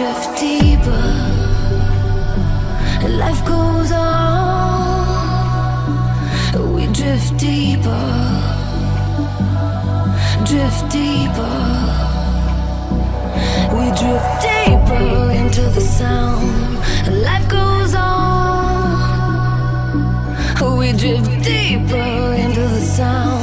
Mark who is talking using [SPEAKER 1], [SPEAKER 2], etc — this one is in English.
[SPEAKER 1] drift deeper. Life goes on. We drift deeper. Drift deeper. We drift deeper into the sound. Life goes on. We drift deeper into the sound.